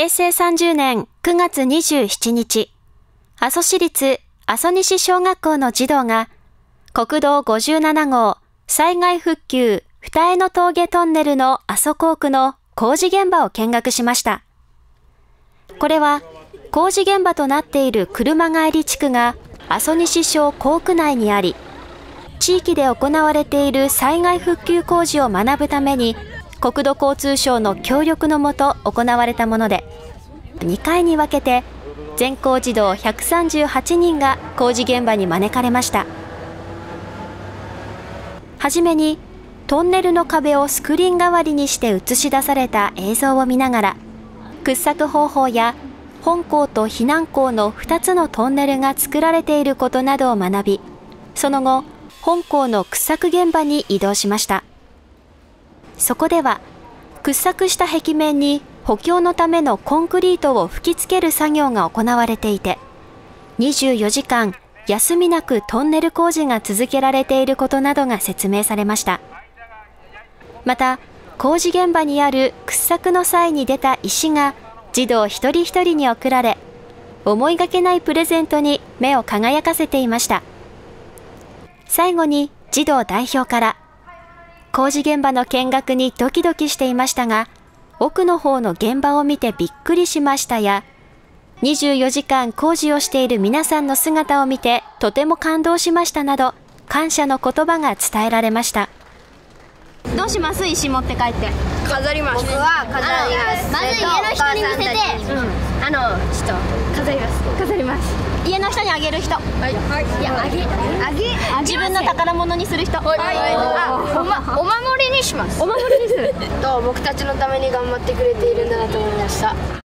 平成30年9月27日、阿蘇市立阿蘇西小学校の児童が、国道57号災害復旧二重の峠トンネルの阿蘇工区の工事現場を見学しました。これは工事現場となっている車帰り地区が阿蘇西小工区内にあり、地域で行われている災害復旧工事を学ぶために国土交通省の協力のもと行われたもので、2回に分けて全校児童138人が工事現場に招かれました。はじめにトンネルの壁をスクリーン代わりにして映し出された映像を見ながら、掘削方法や本校と避難校の2つのトンネルが作られていることなどを学び、その後、本校の掘削現場に移動しました。そこでは、掘削した壁面に補強のためのコンクリートを吹き付ける作業が行われていて、24時間休みなくトンネル工事が続けられていることなどが説明されました。また、工事現場にある掘削の際に出た石が児童一人一人に贈られ、思いがけないプレゼントに目を輝かせていました。最後に児童代表から工事現場の見学にドキドキしていましたが、奥の方の現場を見てびっくりしましたや、24時間工事をしている皆さんの姿を見てとても感動しましたなど、感謝の言葉が伝えられました。どうします？石持って帰って。飾ります。僕は飾ります。まずあのちょっと飾ります。飾ります。家の人にあげる人。はい。はい。いやあげあげ自分の宝物にする人。はい、あお,、ま、お守りにします。お守りにする。と僕たちのために頑張ってくれているんだなと思いました